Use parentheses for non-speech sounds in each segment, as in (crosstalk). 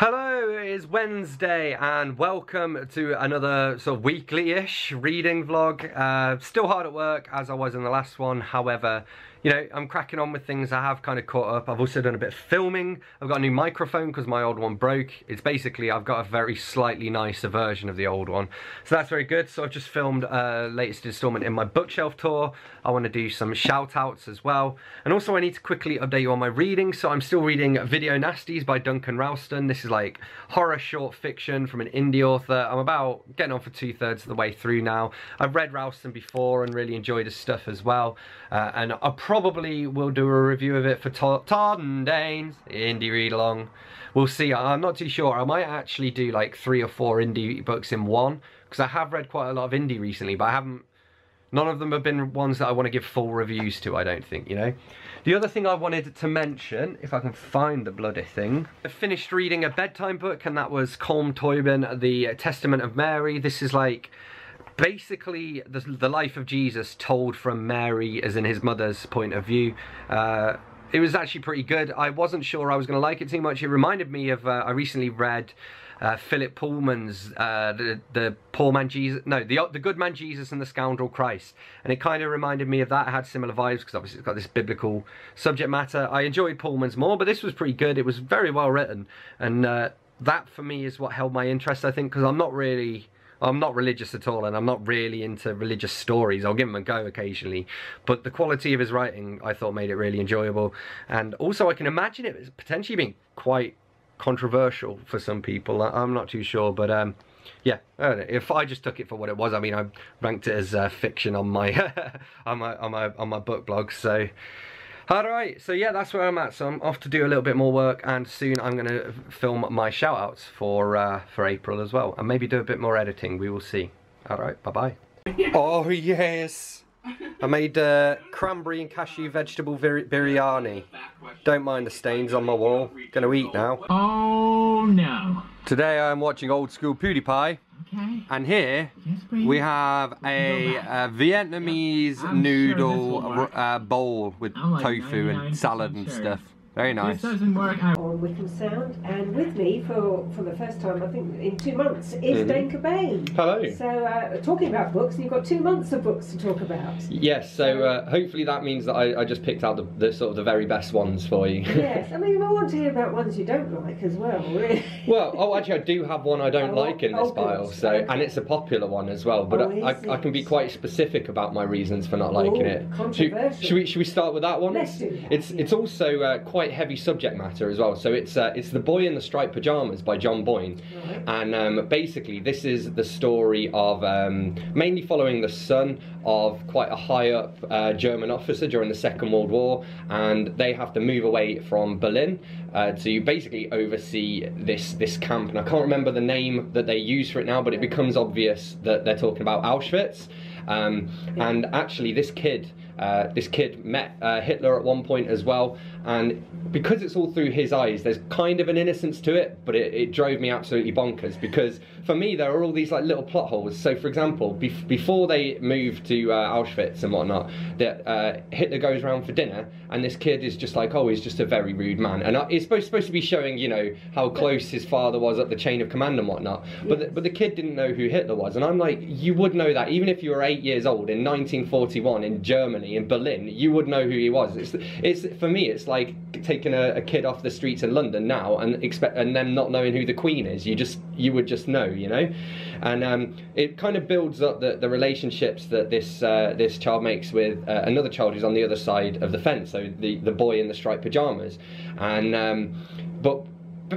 Hello, it is Wednesday and welcome to another sort of weekly-ish reading vlog. Uh, still hard at work as I was in the last one, however, you know, I'm cracking on with things. I have kind of caught up. I've also done a bit of filming. I've got a new microphone because my old one broke. It's basically, I've got a very slightly nicer version of the old one. So that's very good. So I've just filmed a latest installment in my bookshelf tour. I want to do some shout outs as well. And also I need to quickly update you on my reading. So I'm still reading Video Nasties by Duncan Ralston. This is like horror short fiction from an indie author. I'm about getting on for two thirds of the way through now. I've read Ralston before and really enjoyed his stuff as well. Uh, and I probably will do a review of it for Todd and Dane's indie read along. We'll see. I'm not too sure. I might actually do like three or four indie books in one because I have read quite a lot of indie recently, but I haven't. None of them have been ones that I want to give full reviews to, I don't think, you know. The other thing I wanted to mention, if I can find the bloody thing, I finished reading a bedtime book and that was Colm Tóibín, The Testament of Mary. This is like basically the, the life of Jesus told from Mary as in his mother's point of view. Uh, it was actually pretty good. I wasn't sure I was going to like it too much. It reminded me of, uh, I recently read uh, Philip Pullman's uh, the, the Poor Man Jesus, no, the, the Good Man Jesus and the Scoundrel Christ. And it kind of reminded me of that. It had similar vibes because obviously it's got this biblical subject matter. I enjoyed Pullman's more, but this was pretty good. It was very well written. And uh, that for me is what held my interest, I think, because I'm not really I'm not religious at all and I'm not really into religious stories. I'll give them a go occasionally. But the quality of his writing I thought made it really enjoyable. And also I can imagine it potentially being quite controversial for some people. I'm not too sure. But um, yeah, I if I just took it for what it was, I mean, I ranked it as uh, fiction on my, (laughs) on my on my on my book blog. So Alright, so yeah, that's where I'm at. So I'm off to do a little bit more work and soon I'm going to film my shout-outs for, uh, for April as well. And maybe do a bit more editing, we will see. Alright, bye-bye. (laughs) oh yes! I made uh, cranberry and cashew vegetable biryani. Don't mind the stains on my wall. Gonna eat now. Oh no. Today I'm watching old school PewDiePie. Okay. And here yes, we have a, a Vietnamese noodle uh, bowl with like tofu and salad and stuff. Very nice. On Wycombe Sound, and with me for for the first time, I think in two months, is mm -hmm. Dane Cobain. Hello. So uh, talking about books, you've got two months of books to talk about. Yes. So uh, hopefully that means that I, I just picked out the, the, sort of the very best ones for you. (laughs) yes. I mean, I want to hear about ones you don't like as well. Really. well, oh, actually, I do have one I don't oh, like in this oh, pile. So and it's a popular one as well. But oh, I, I, I, can be quite specific about my reasons for not liking it. Controversial. Should, should, we should we start with that one? Let's do that. It's it's also uh, quite heavy subject matter as well. So it's uh, it's The Boy in the Striped Pajamas by John Boyne. Right. And um, basically this is the story of um, mainly following the son of quite a high up uh, German officer during the Second World War and they have to move away from Berlin uh, to basically oversee this, this camp. And I can't remember the name that they use for it now, but it becomes obvious that they're talking about Auschwitz. Um, and actually this kid uh, this kid met uh, Hitler at one point as well, and because it's all through his eyes, there's kind of an innocence to it, but it, it drove me absolutely bonkers because for me there are all these like little plot holes. So for example, bef before they move to uh, Auschwitz and whatnot, that uh, Hitler goes around for dinner, and this kid is just like, oh, he's just a very rude man, and it's supposed supposed to be showing you know how close his father was up the chain of command and whatnot, but the, but the kid didn't know who Hitler was, and I'm like, you would know that even if you were eight years old in 1941 in Germany Germany, in Berlin, you would know who he was. It's, it's for me, it's like taking a, a, kid off the streets in London now and expect and them not knowing who the Queen is. You just you would just know, you know, and um, it kind of builds up the, the relationships that this uh, this child makes with uh, another child who's on the other side of the fence. So the the boy in the striped pajamas, and um, but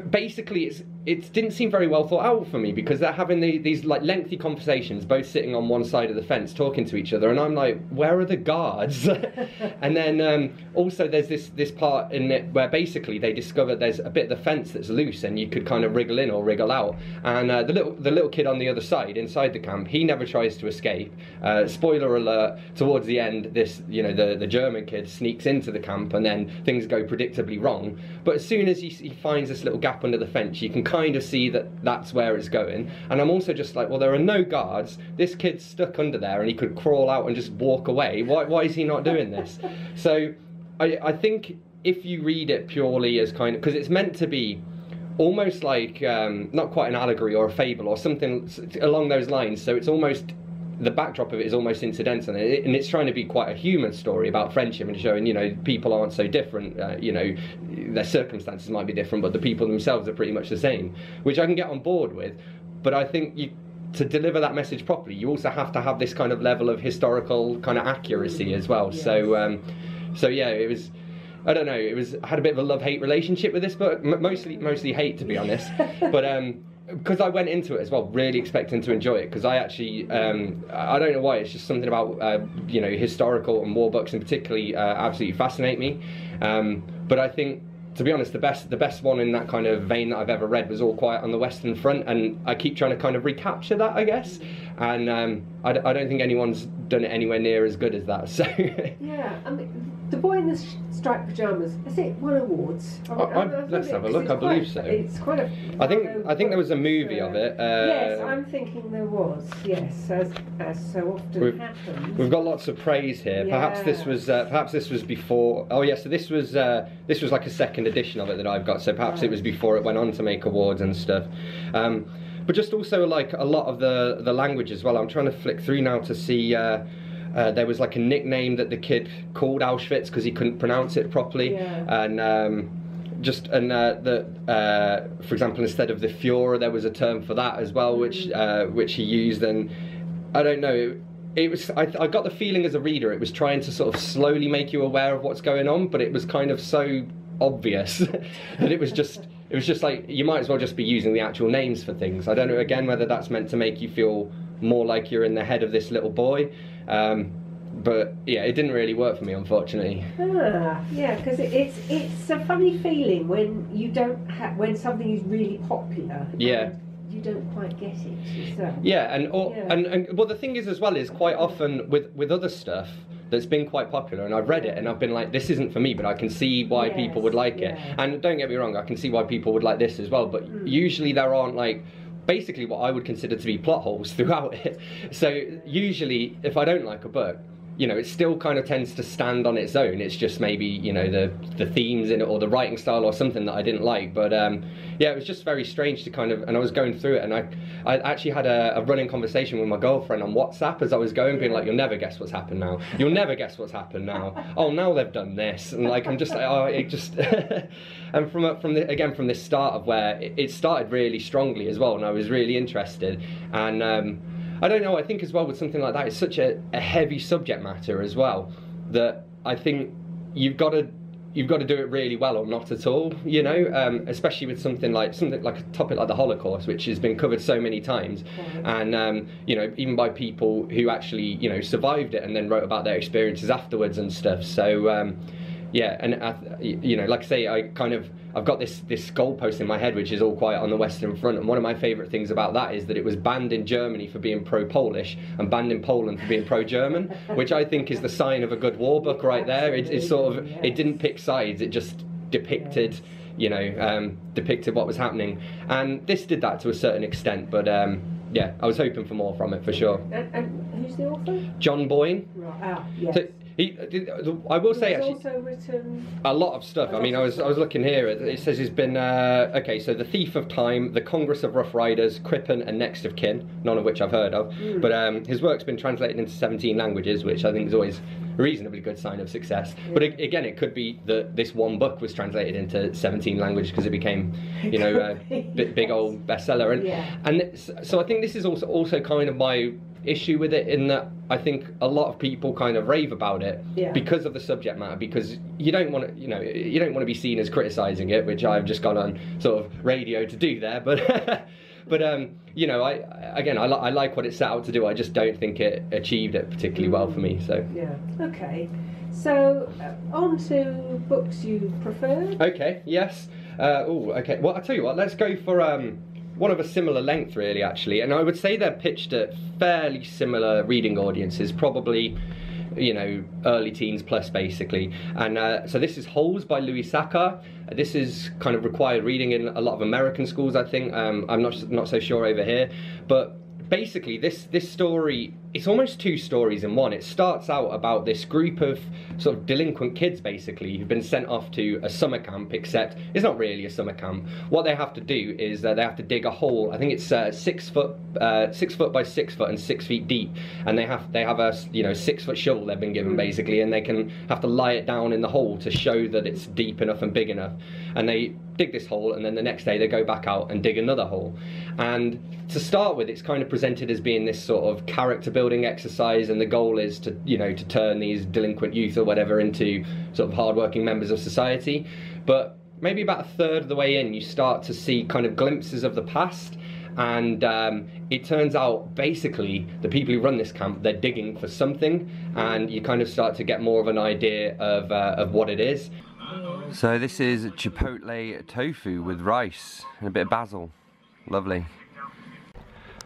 basically it's it didn't seem very well thought out for me because they're having the, these like lengthy conversations, both sitting on one side of the fence talking to each other, and I'm like, where are the guards? (laughs) and then um, also there's this this part in it where basically they discover there's a bit of the fence that's loose, and you could kind of wriggle in or wriggle out. And uh, the little the little kid on the other side, inside the camp, he never tries to escape. Uh, spoiler alert: towards the end, this you know the the German kid sneaks into the camp, and then things go predictably wrong. But as soon as he, he finds this little gap under the fence, you can kind of see that that's where it's going. And I'm also just like, well, there are no guards. This kid's stuck under there and he could crawl out and just walk away. Why, why is he not doing this? (laughs) so I, I think if you read it purely as kind of, because it's meant to be almost like um, not quite an allegory or a fable or something along those lines. So it's almost the backdrop of it is almost incidental, and, it, and it's trying to be quite a human story about friendship and showing you know people aren't so different. Uh, you know, their circumstances might be different, but the people themselves are pretty much the same, which I can get on board with. But I think you. To deliver that message properly, you also have to have this kind of level of historical kind of accuracy as well. So, um, so yeah, it was. I don't know. It was I had a bit of a love hate relationship with this book. M- mostly mostly hate to be honest. (laughs) but um, because I went into it as well, really expecting to enjoy it. Because I actually um, I don't know why. It's just something about uh, you know historical and war books, and particularly uh, absolutely fascinate me. Um, but I think. To be honest, the best the best one in that kind of vein that I've ever read was All Quiet on the Western Front, and I keep trying to kind of recapture that, I guess. And um, I, I don't think anyone's done it anywhere near as good as that. (laughs) So Yeah, I mean, the boy in the striped pajamas has it won awards? I I- let's have a look, I believe quite- so. It's quite a. I think I think there was a movie of uh, it. Uh, yes, I'm thinking there was. Yes, as as so often We've- happens. We've got lots of praise here. Perhaps this was uh, perhaps this was before. Oh yeah, so this was uh, this was like a second edition of it that I've got. So perhaps it was before it went on to make awards and stuff. Um, but just also like a lot of the the language as well. I'm trying to flick through now to see. Uh, uh, there was like a nickname that the kid called Auschwitz because he couldn't pronounce it properly, Yeah. and um, just and uh, the uh, for example instead of the Führer there was a term for that as well, which uh, which he used and I don't know. It, it was. I, I got the feeling as a reader, it was trying to sort of slowly make you aware of what's going on, but it was kind of so obvious (laughs) that it was just. It was just like you might as well just be using the actual names for things. I don't know again whether that's meant to make you feel more like you're in the head of this little boy, um, but yeah, it didn't really work for me, unfortunately. Ah, yeah, because it, it's it's a funny feeling when you don't ha- when something is really popular. Yeah. You don't quite get it yourself. Yeah, and, or, Yeah. and and well, the thing is as well is quite often with with other stuff that's been quite popular, and I've read it and I've been like, this isn't for me, but I can see why Yes, people would like it. And don't get me wrong, I can see why people would like this as well. But Mm. usually there aren't like basically what I would consider to be plot holes (laughs) throughout it. So usually, if I don't like a book. You know, it still kind of tends to stand on its own. It's just maybe you know the the themes in it or the writing style or something that I didn't like. But um, yeah, it was just very strange to kind of. And I was going through it, and I I actually had a, a running conversation with my girlfriend on WhatsApp as I was going, being like, "You'll never guess what's happened now. You'll never guess what's happened now. Oh, now they've done this." And like I'm just like, oh, it just. (laughs) and from from the again from this start of where it, it started really strongly as well, and I was really interested. And um, I don't know. I think as well with something like that, it's such a, a heavy subject matter as well that I think you've got to you've got to do it really well or not at all. You know, um, especially with something like something like a topic like the Holocaust, which has been covered so many times, and um, you know even by people who actually you know survived it and then wrote about their experiences afterwards and stuff. So. Um, yeah, and I, you know, like I say, I kind of I've got this this goalpost in my head, which is all quiet on the Western Front. And one of my favourite things about that is that it was banned in Germany for being pro-Polish and banned in Poland for being pro-German, (laughs) which I think is the sign of a good war book right there. It, it's sort of it didn't pick sides; it just depicted. You know, um, depicted what was happening, and this did that to a certain extent. But um, yeah, I was hoping for more from it for sure. And, and who's the author? John Boyne. Right. Ah, yes. So he, I will say He's actually, also written. a lot of stuff. I mean, I was I was looking here. It it says he's been uh, okay. So the Thief of Time, the Congress of Rough Riders, Crippen, and Next of Kin. None of which I've heard of. But um, his work's been translated into 17 languages, which I think is always a reasonably good sign of success. But a- again, it could be that this one book was translated into 17 languages because it became, you know, (laughs) a big, big old bestseller. And Yeah. and so I think this is also also kind of my issue with it in that I think a lot of people kind of rave about it Yeah. because of the subject matter because you don't want to you know you don't want to be seen as criticizing it which I've just gone on sort of radio to do there but (laughs) but um you know I again I, li- I like what it set out to do I just don't think it achieved it particularly well for me so Yeah. Okay. So uh, on to books you prefer. Okay, yes. Uh, oh, okay. Well, I'll tell you what, let's go for um, one of a similar length, really, actually. And I would say they're pitched at fairly similar reading audiences, probably, you know, early teens plus, basically. And uh, so this is Holes by Louis Sachar. This is kind of required reading in a lot of American schools, I think. Um, I'm not, not so sure over here. But basically this this story it's almost two stories in one. It starts out about this group of sort of delinquent kids basically who've been sent off to a summer camp, except it's not really a summer camp. What they have to do is uh, they have to dig a hole. I think it's uh, six foot uh, six foot by six foot and six feet deep, and they have they have a you know six foot shovel they've been given basically, and they can have to lie it down in the hole to show that it's deep enough and big enough, and they dig this hole and then the next day they go back out and dig another hole and to start with it's kind of presented as being this sort of character building exercise and the goal is to you know to turn these delinquent youth or whatever into sort of hardworking members of society. But maybe about a third of the way in you start to see kind of glimpses of the past. And um, it turns out basically the people who run this camp they're digging for something. And you kind of start to get more of an idea of, uh, of what it is. So this is chipotle tofu with rice and a bit of basil. Lovely.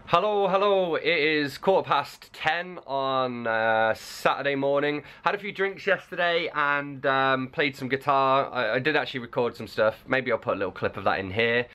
Hello, hello. It is quarter past 10 on uh, Saturday morning. Had a few drinks yesterday and um, played some guitar. I, I did actually record some stuff. Maybe I'll put a little clip of that in here.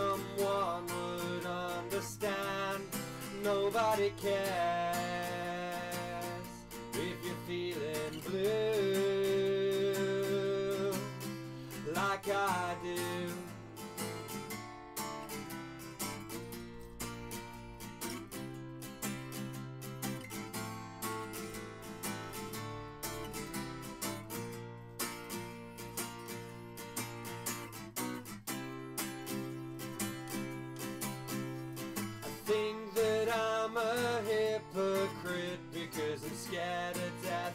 Someone would understand. Nobody cares if you're feeling blue like I do. Scared of death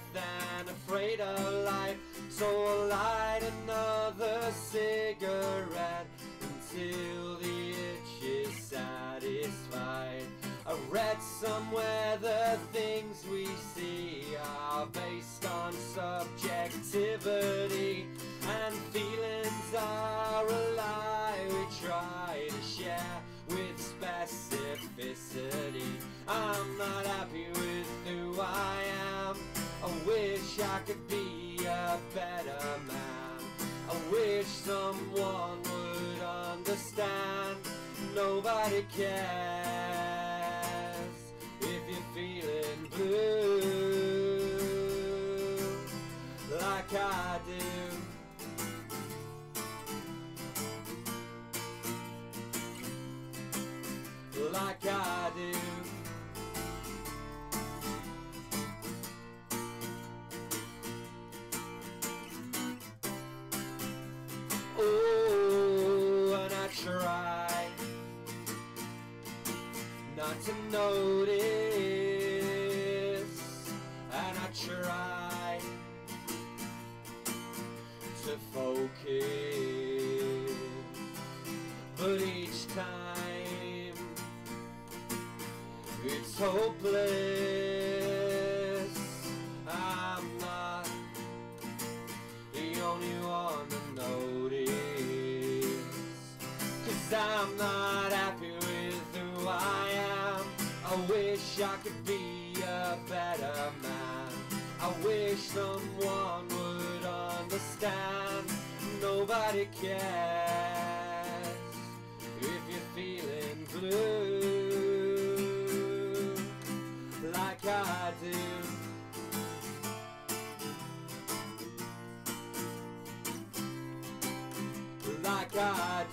and afraid of life. So I'll light another cigarette until the itch is satisfied. I read somewhere the things we see are based on subjectivity and feelings are a lie we try to share with specificity. I'm not happy with I could be a better man. I wish someone would understand. Nobody cares if you're feeling blue like I do. like I do. Notice, and I try to focus, but each time it's hopeless. I'm not the only one to notice. Cause I'm not wish I could be a better man. I wish someone would understand. Nobody cares if you're feeling blue like I do. Like I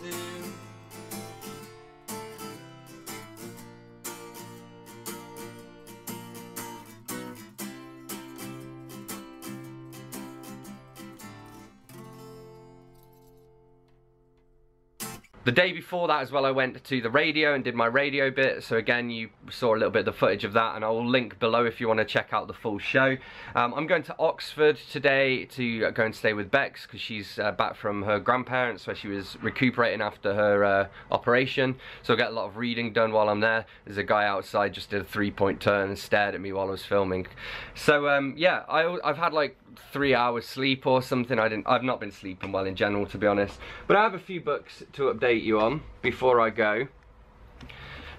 The day before that as well, I went to the radio and did my radio bit. So again, you saw a little bit of the footage of that and I will link below if you want to check out the full show. Um, I'm going to Oxford today to go and stay with Bex because she's uh, back from her grandparents where she was recuperating after her uh, operation. So I'll get a lot of reading done while I'm there. There's a guy outside just did a three point turn and stared at me while I was filming. So um, yeah, I, I've had like three hours sleep or something. I didn't. I've not been sleeping well in general, to be honest. But I have a few books to update you on before I go.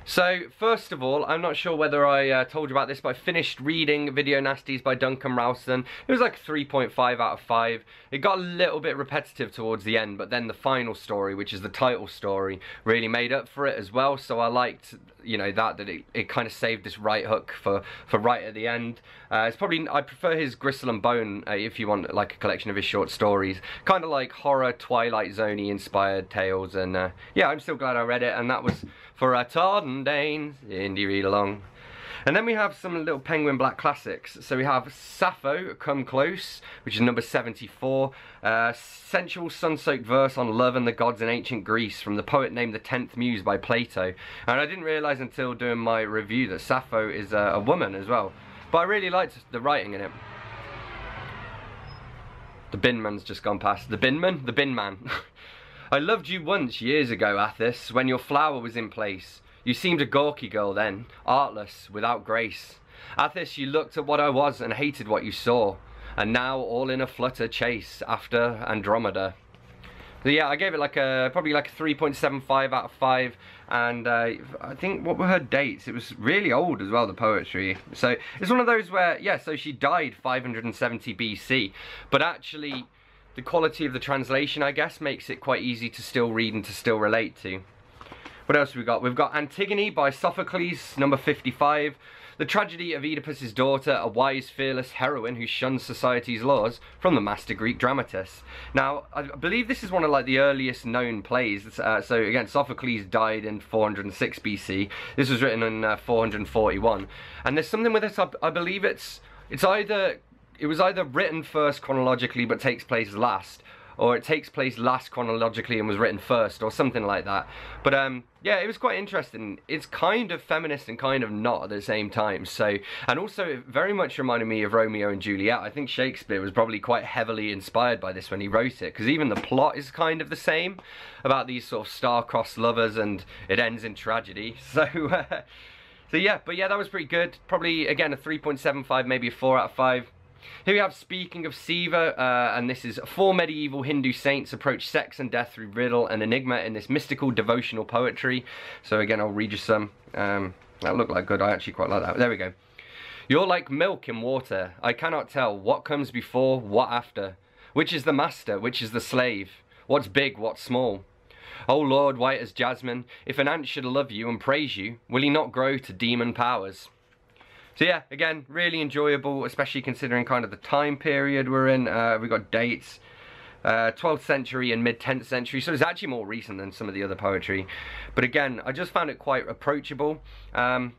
So, first of all, I'm not sure whether I uh, told you about this, but I finished reading Video Nasties by Duncan Ralston. It was like 3.5 out of 5. It got a little bit repetitive towards the end, but then the final story, which is the title story, really made up for it as well. So I liked, you know, that, that it, it kind of saved this right hook for, for right at the end. Uh, it's probably, I prefer his Gristle and Bone uh, if you want like a collection of his short stories. Kind of like horror, Twilight Zoney inspired tales. And uh, yeah, I'm still glad I read it. And that was for a Todd and Dane's indie read along. And then we have some little Penguin Black classics. So we have Sappho, Come Close, which is number 74. Uh, sensual sun-soaked verse on love and the gods in ancient Greece from the poet named the Tenth Muse by Plato. And I didn't realise until doing my review that Sappho is a, a woman as well. But I really liked the writing in it. The binman's just gone past. The binman? The binman. (laughs) I loved you once years ago, Athis, when your flower was in place. You seemed a gawky girl then, artless, without grace. Athis, you looked at what I was and hated what you saw, and now all in a flutter chase after Andromeda. So yeah, I gave it like a probably like a 3.75 out of 5 and uh, I think what were her dates? It was really old as well, the poetry. So it's one of those where, yeah, so she died 570 BC, but actually the quality of the translation, I guess, makes it quite easy to still read and to still relate to. What else have we got? We've got Antigone by Sophocles, number 55. The tragedy of Oedipus's daughter, a wise, fearless heroine who shuns society's laws, from the master Greek dramatist. Now, I believe this is one of like the earliest known plays. Uh, so again, Sophocles died in 406 BC. This was written in uh, 441, and there's something with this. I, I believe it's it's either it was either written first chronologically but takes place last, or it takes place last chronologically and was written first, or something like that. But um, yeah, it was quite interesting. It's kind of feminist and kind of not at the same time. So, and also it very much reminded me of Romeo and Juliet. I think Shakespeare was probably quite heavily inspired by this when he wrote it, because even the plot is kind of the same about these sort of star-crossed lovers, and it ends in tragedy. (laughs) So. Uh, so yeah, but yeah, that was pretty good. Probably, again, a 3.75, maybe a 4 out of 5. Here we have Speaking of Siva, uh, and this is four medieval Hindu saints approach sex and death through riddle and enigma in this mystical devotional poetry. So again, I'll read you some. Um, that looked like good. I actually quite like that. There we go. You're like milk in water. I cannot tell what comes before, what after. Which is the master, which is the slave? What's big, what's small? O oh Lord, white as jasmine, if an ant should love you and praise you, will he not grow to demon powers? So yeah, again, really enjoyable, especially considering kind of the time period we're in. Uh, we've got dates, uh, 12th century and mid-10th century, so it's actually more recent than some of the other poetry. But again, I just found it quite approachable. Um,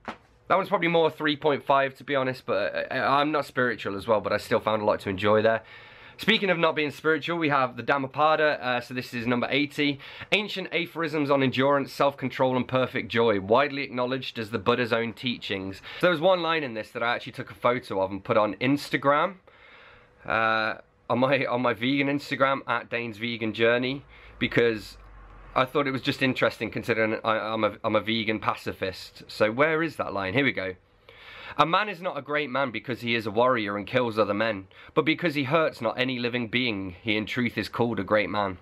that one's probably more 3.5 to be honest, but uh, I'm not spiritual as well, but I still found a lot to enjoy there. Speaking of not being spiritual, we have the Dhammapada, uh, so this is number 80. Ancient aphorisms on endurance, self-control and perfect joy, widely acknowledged as the Buddha's own teachings. So there was one line in this that I actually took a photo of and put on Instagram, uh, on my on my vegan Instagram, at Dane's Vegan Journey, because I thought it was just interesting considering I, I'm, a, I'm a vegan pacifist. So where is that line? Here we go. A man is not a great man because he is a warrior and kills other men, but because he hurts not any living being, he in truth is called a great man.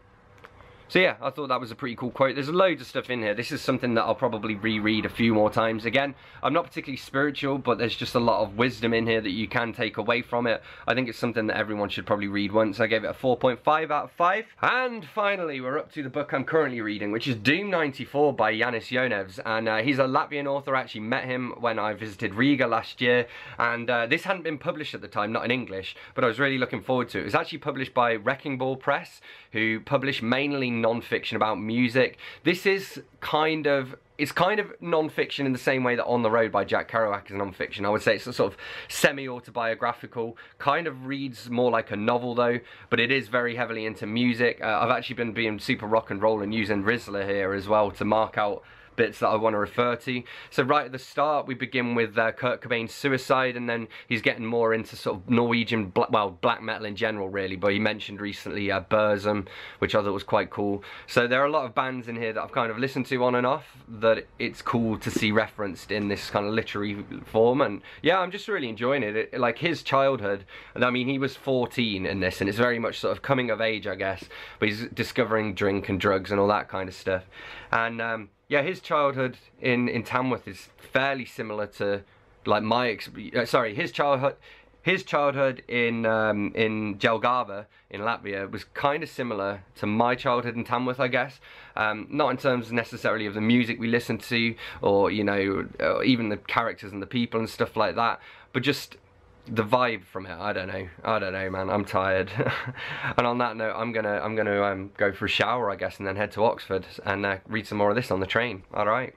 So yeah, I thought that was a pretty cool quote. There's loads of stuff in here. This is something that I'll probably reread a few more times. Again, I'm not particularly spiritual, but there's just a lot of wisdom in here that you can take away from it. I think it's something that everyone should probably read once. I gave it a 4.5 out of 5. And finally, we're up to the book I'm currently reading, which is Doom 94 by Janis Jonevs. And uh, he's a Latvian author. I actually met him when I visited Riga last year. And uh, this hadn't been published at the time, not in English, but I was really looking forward to it. It was actually published by Wrecking Ball Press, who publish mainly non-fiction about music. This is kind of it's kind of non-fiction in the same way that On the Road by Jack Kerouac is non-fiction. I would say it's a sort of semi-autobiographical, kind of reads more like a novel though, but it is very heavily into music. Uh, I've actually been being super rock and roll and using Rizla here as well to mark out bits that I want to refer to. So right at the start, we begin with uh, Kurt Cobain's suicide, and then he's getting more into sort of Norwegian, bla well, black metal in general, really. But he mentioned recently uh, Burzum, which I thought was quite cool. So there are a lot of bands in here that I've kind of listened to on and off that it's cool to see referenced in this kind of literary form. And yeah, I'm just really enjoying it. it like his childhood, and I mean, he was 14 in this, and it's very much sort of coming of age, I guess. But he's discovering drink and drugs and all that kind of stuff. And um, yeah, his childhood in in Tamworth is fairly similar to like my uh, sorry, his childhood his childhood in um, in Jelgava in Latvia was kind of similar to my childhood in Tamworth, I guess. Um, not in terms necessarily of the music we listened to, or you know, or even the characters and the people and stuff like that, but just the vibe from it i don't know. I don't know man. I'm tired. (laughs) And on that note i'm gonna i'm gonna um, go for a shower i guess and then head to oxford and uh, read some more of this on the train. All right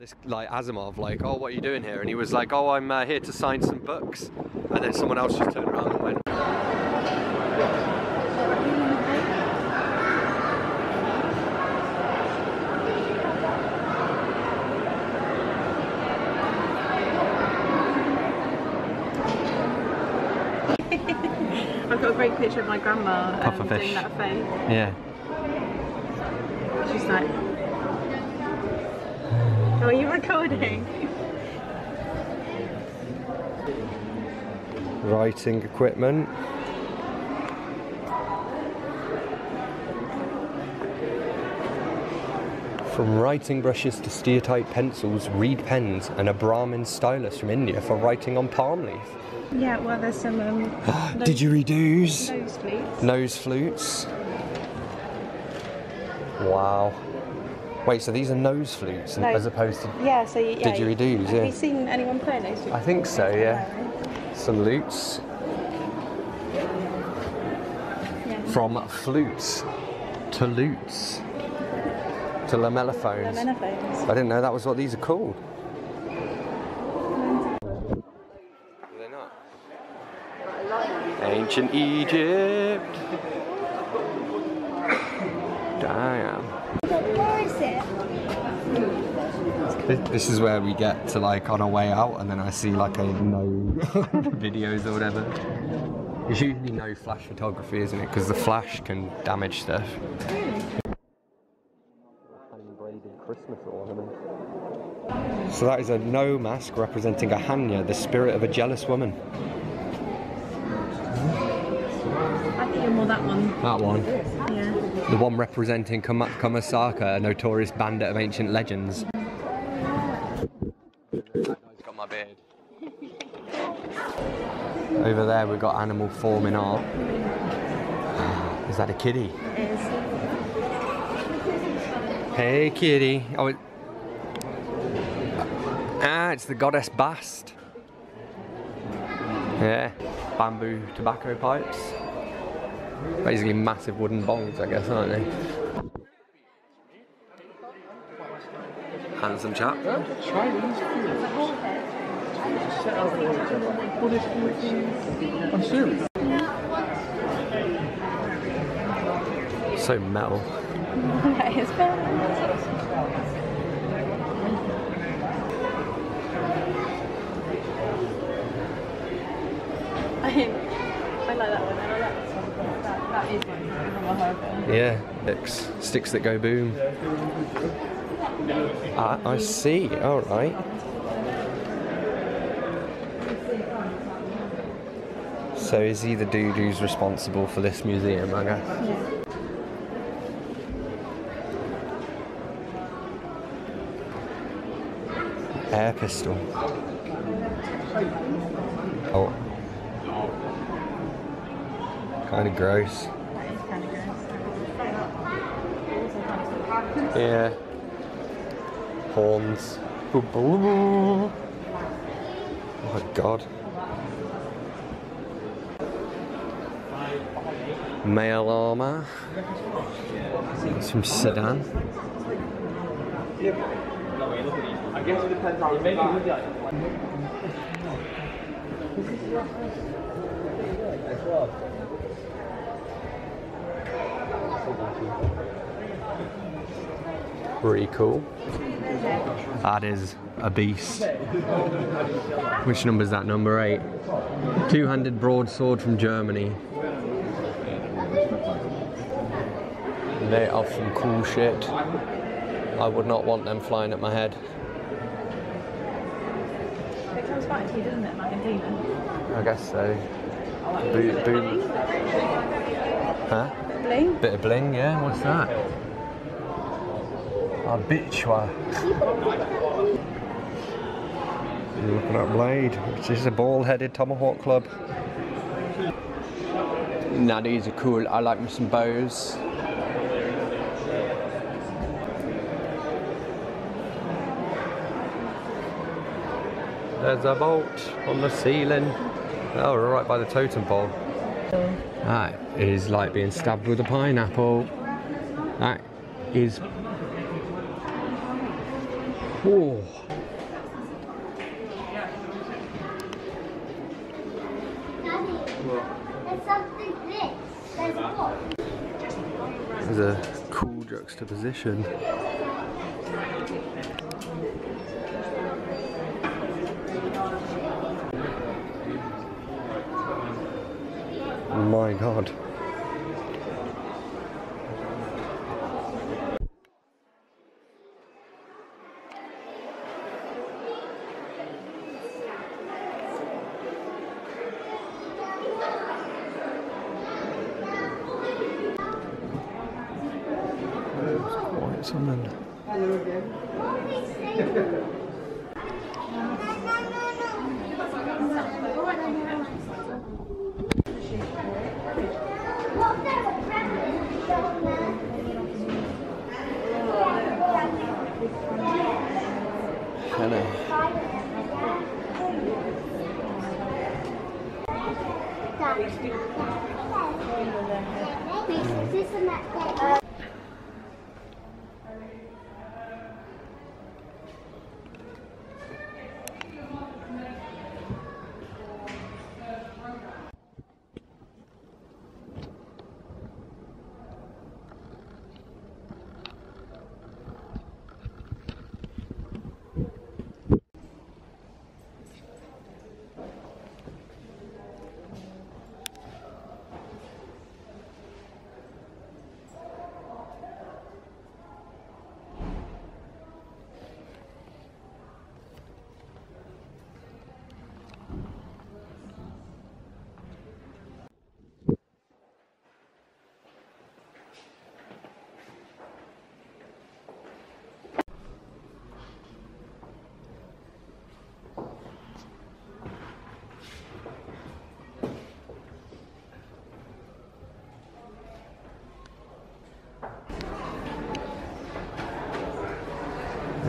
this like Asimov, like, oh, what are you doing here? And he was like, oh, I'm uh, here to sign some books. And then someone else just turned around and went. (laughs) I've got a great picture of my grandma um, doing that faith. Yeah. She's like, are you recording? Writing equipment. From writing brushes to steatite pencils, reed pens, and a Brahmin stylus from India for writing on palm leaf. Yeah, well, there's some. Um, (gasps) Didgeridoos. Nose flutes. Nose flutes. Wow. Wait, so these are nose flutes No. as opposed to Yeah, so you, yeah, Didgeridoos, Have yeah. you seen anyone play nose flutes? I think so, yeah. salutes Yeah. from flutes to lutes to lamellophones. Lamellophones. I didn't know that was what these are called. Are they not? Ancient Egypt. Damn. This- is where we get to like on our way out, and then I see like a no (laughs) videos or whatever. There's usually no flash photography, isn't it? Because the flash can damage stuff. So that is a no mask representing a hanya, the spirit of a jealous woman. I think you're more that one. That one. Yeah. The one representing Kama- Kamasaka, a notorious bandit of ancient legends. He's got my beard. Over there we've got animal form in art. Is that a kitty? Hey kitty. Oh, it... Ah, it's the goddess Bast. Yeah, bamboo tobacco pipes. Basically massive wooden bongs, I guess, aren't they? Handsome chap. I'm serious. So metal. that is bad. I, I like that one. I like this one. That, that is one from a horror Yeah, sticks, sticks that go boom. Ah, I see. All right. So is he the dude who's responsible for this museum? I guess. Air pistol. Oh. kind of gross. That is kind of gross. Yeah. Horns. Oh my god. Mail armour. Some sedan. Pretty cool. That is a beast. Which number is that? Number eight. Two-handed broadsword from Germany. They are some cool shit. I would not want them flying at my head. It comes back to you, doesn't it, like a demon? I guess so. Oh, boom, boom. Huh? Bling? Bit of bling, yeah. What's that? Habitual. You're looking at blade, which is a ball-headed tomahawk club. Now these are cool. I like me some bows. There's a bolt on the ceiling. Oh, right by the totem pole. That is like being stabbed with a pineapple. That is. Whoa. There's. There's? There's a cool juxtaposition. My god. Quite something. Hello. This and that.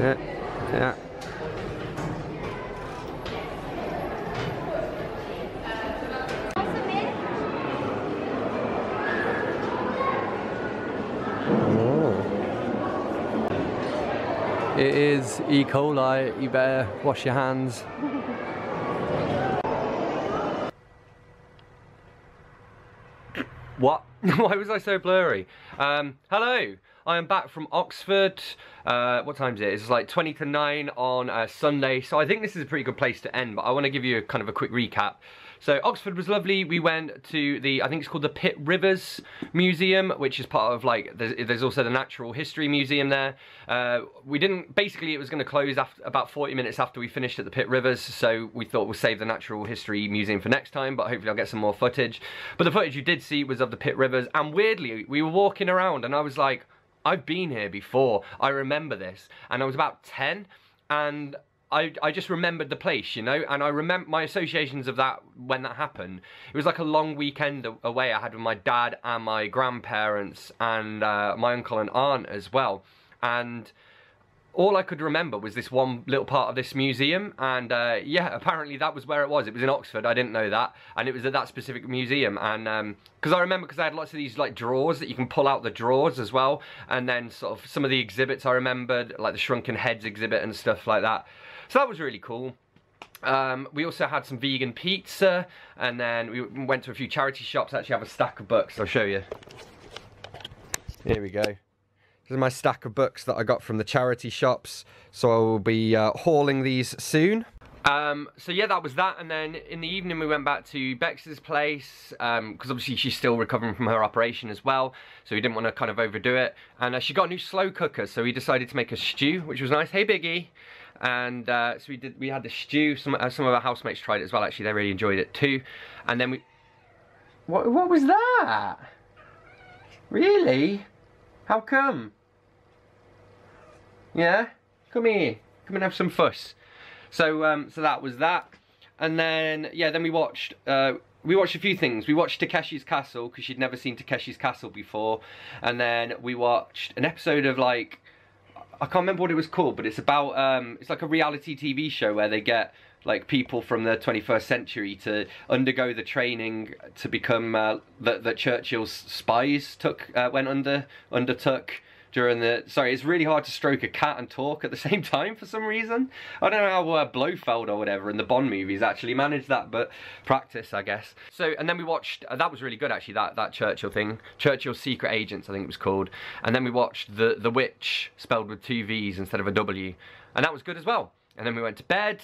Yeah, yeah. Oh. It is E. coli. You better wash your hands. What? (laughs) Why was I so blurry? Um, hello, I am back from Oxford. Uh, what time is it? It's like 20 to 9 on uh, Sunday, so I think this is a pretty good place to end, but I want to give you a, kind of a quick recap. So Oxford was lovely. We went to the, I think it's called the Pitt Rivers Museum, which is part of like, there's, there's also the Natural History Museum there. Uh, we didn't, basically it was going to close after, about 40 minutes after we finished at the Pitt Rivers, so we thought we'll save the Natural History Museum for next time, but hopefully I'll get some more footage. But the footage you did see was of the Pitt Rivers, and weirdly, we were walking around and I was like, I've been here before. I remember this. And I was about 10 and I, I just remembered the place, you know, and I remember my associations of that when that happened. It was like a long weekend away I had with my dad and my grandparents and uh, my uncle and aunt as well. And all I could remember was this one little part of this museum, and uh, yeah, apparently that was where it was. It was in Oxford. I didn't know that, and it was at that specific museum. And because I remember, because I had lots of these like drawers that you can pull out the drawers as well, and then sort of some of the exhibits I remembered, like the Shrunken Heads exhibit and stuff like that. So that was really cool. Um, we also had some vegan pizza, and then we went to a few charity shops. I actually have a stack of books. I'll show you. Here we go. This is my stack of books that I got from the charity shops. So I will be uh, hauling these soon. Um, so yeah, that was that. And then in the evening we went back to Bex's place because obviously she's still recovering from her operation as well. So we didn't want to kind of overdo it. And uh, she got a new slow cooker, so we decided to make a stew, which was nice. Hey Biggie. And uh, so we did. We had the stew. Some uh, some of our housemates tried it as well. Actually, they really enjoyed it too. And then we. What what was that? Really? How come? Yeah? Come here. Come and have some fuss. So um, so that was that. And then yeah, then we watched uh, we watched a few things. We watched Takeshi's Castle because she'd never seen Takeshi's Castle before, and then we watched an episode of like I can't remember what it was called, but it's about um, it's like a reality TV show where they get like people from the 21st century to undergo the training to become uh, that that Churchill's spies took uh, went under undertook during the sorry it's really hard to stroke a cat and talk at the (laughs) same time for some reason. I don't know how uh, blofeld or whatever in the bond movies actually managed that but practice i guess. So and then we watched uh, that was really good actually that that churchill thing. Churchill's secret agents i think it was called. And then we watched the the witch spelled with two v's instead of a w. And that was good as well. And then we went to bed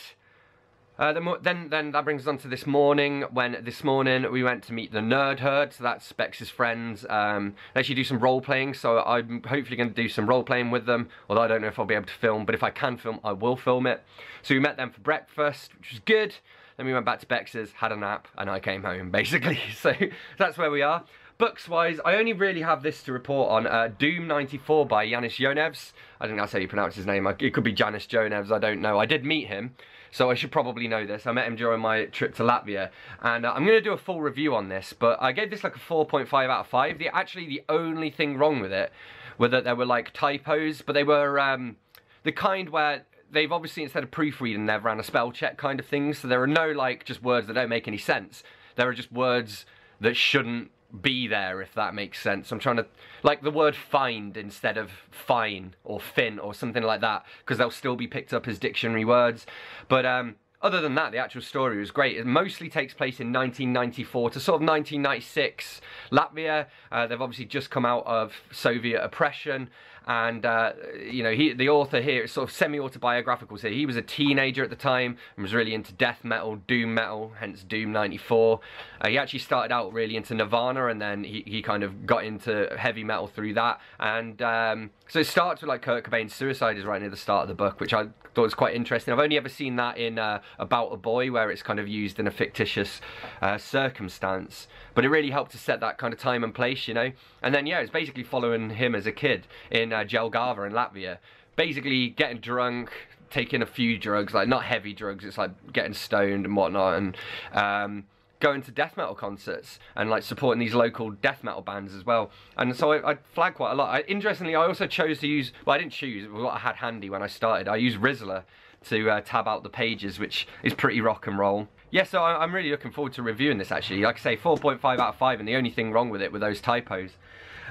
uh, then, then, then that brings us on to this morning, when this morning we went to meet the Nerd Herd, so that's Bex's friends. Um, they actually do some role playing, so I'm hopefully going to do some role playing with them, although I don't know if I'll be able to film, but if I can film, I will film it. So we met them for breakfast, which was good. Then we went back to Bex's, had a nap, and I came home, (laughs) basically. So that's where we are. Books wise, I only really have this to report on uh, Doom 94 by Yanis Jonevs. I think that's how you pronounce his name. It could be Janis Jonevs, I don't know. I did meet him, so I should probably know this. I met him during my trip to Latvia, and uh, I'm going to do a full review on this, but I gave this like a 4.5 out of 5. The, actually, the only thing wrong with it were that there were like typos, but they were um, the kind where they've obviously instead of proofreading they've ran a spell check kind of thing so there are no like just words that don't make any sense there are just words that shouldn't be there if that makes sense. I'm trying to like the word find instead of fine or fin or something like that because they'll still be picked up as dictionary words. But um other than that, the actual story was great. It mostly takes place in 1994 to sort of 1996. Latvia, uh, they've obviously just come out of Soviet oppression, and uh, you know, he, the author here is sort of semi-autobiographical. So he was a teenager at the time and was really into death metal, doom metal, hence Doom 94. Uh, he actually started out really into Nirvana, and then he, he kind of got into heavy metal through that. And um, so it starts with like Kurt Cobain's suicide is right near the start of the book, which I thought was quite interesting. I've only ever seen that in uh, About a Boy, where it's kind of used in a fictitious uh, circumstance. But it really helped to set that kind of time and place, you know. And then yeah, it's basically following him as a kid in uh, Jelgava in Latvia, basically getting drunk, taking a few drugs, like not heavy drugs. It's like getting stoned and whatnot, and um, going to death metal concerts and like supporting these local death metal bands as well. And so I, I flagged quite a lot. I, interestingly, I also chose to use. Well, I didn't choose. What I had handy when I started. I used Rizla to uh, tab out the pages, which is pretty rock and roll. Yeah, so I- I'm really looking forward to reviewing this actually. Like I say, 4.5 out of 5, and the only thing wrong with it were those typos.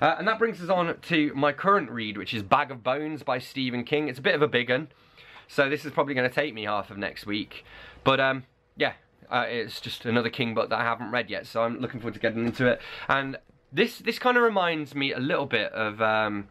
Uh, and that brings us on to my current read, which is Bag of Bones by Stephen King. It's a bit of a big one, so this is probably going to take me half of next week. But um, yeah, uh, it's just another King book that I haven't read yet, so I'm looking forward to getting into it. And this this kind of reminds me a little bit of um,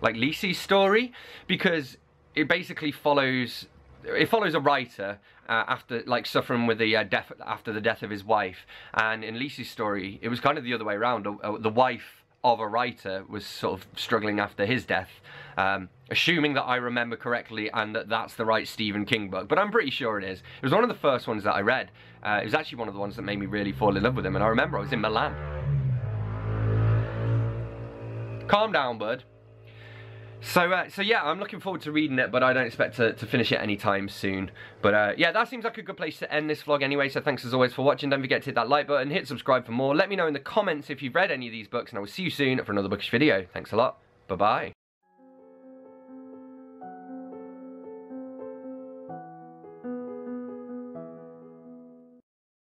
like Lisey's story because it basically follows it follows a writer uh, after like suffering with the uh, death after the death of his wife. And in Lisey's story it was kind of the other way around. Uh, the wife of a writer was sort of struggling after his death um, assuming that I remember correctly and that that's the right Stephen King book but I'm pretty sure it is. It was one of the first ones that I read uh, it was actually one of the ones that made me really fall in love with him and I remember I was in Milan calm down bud So, uh, so yeah, I'm looking forward to reading it, but I don't expect to, to finish it anytime soon. But uh, yeah, that seems like a good place to end this vlog anyway, so thanks as always for watching. Don't forget to hit that like button, hit subscribe for more. Let me know in the comments if you've read any of these books, and I will see you soon for another bookish video. Thanks a lot. Bye-bye.